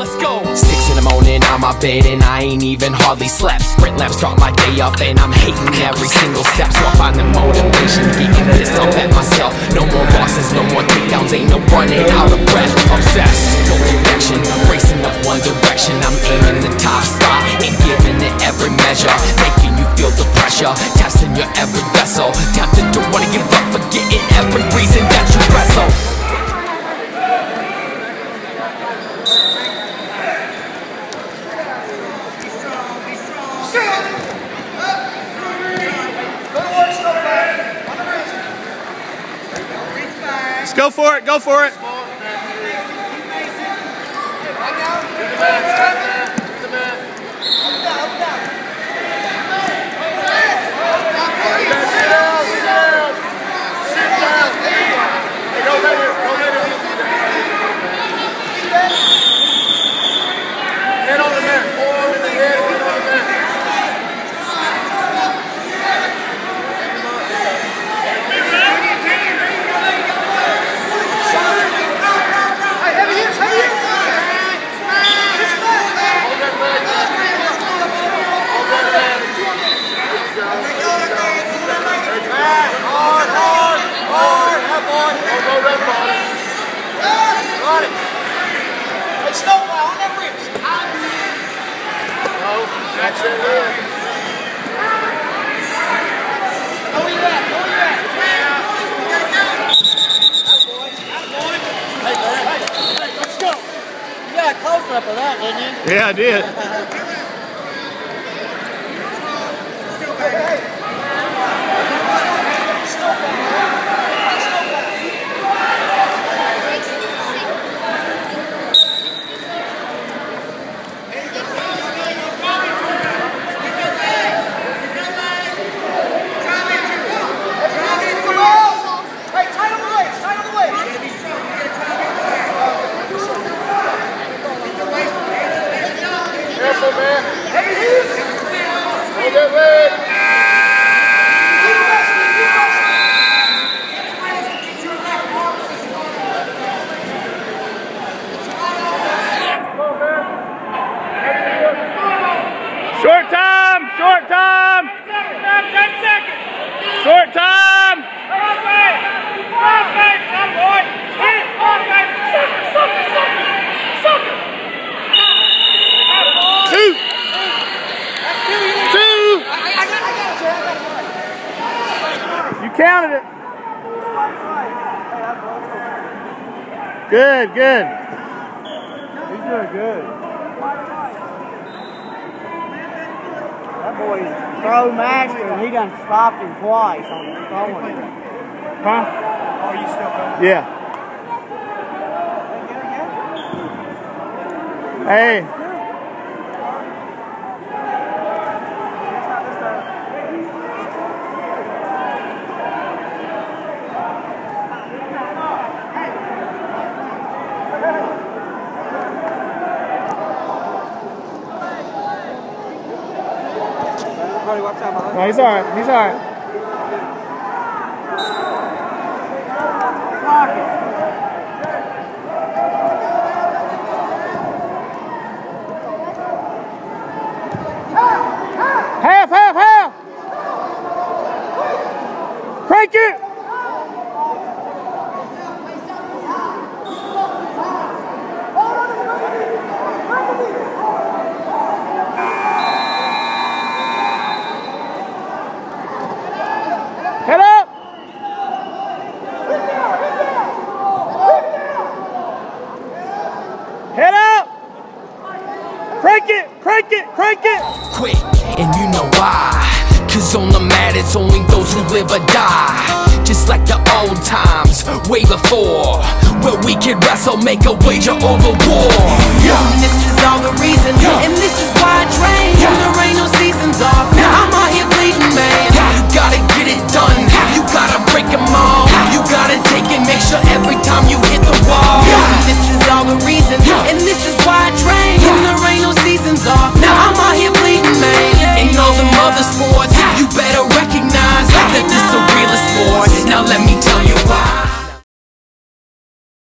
let's go. Six in the morning, on my bed, and I ain't even hardly slept. Sprint laps start my day off, and I'm hating every single step. So I find the motivation, getting pissed off at myself. No more bosses, no more takedowns, ain't no running out of breath. Obsessed, no direction, racing up one direction. I'm aiming the top spot and giving it every measure, making you feel the pressure, testing your every vessel. Tempted Let's go for it. Go for it. Head on the mat. Forward in the head. Head on the mat. Hard, hard, hard. That boy. Don't go that far. Got it. Hey, snowplow on that wrist. No, oh, that's it. Go eat that. Go eat that. Hey, man. Hey, hey, let's go. You got a close up of that, didn't you? Yeah, I did. Hey, tight on the waist. Tight on the waist. Careful, man. Hold that leg. You counted it. Good, good. He's doing good. That boy's throw master, and he done stopped him twice on throwing. Huh? Oh, you still filming? Yeah. Hey. No, oh, he's all right. He's all right. Half, half, half. Crank it. Head up. Head up. Crank it, crank it, quick, and you know why. Cause on the mat, it's only those who live or die. Just like the old times, way before. Where we could wrestle, make a wager over war. And this war.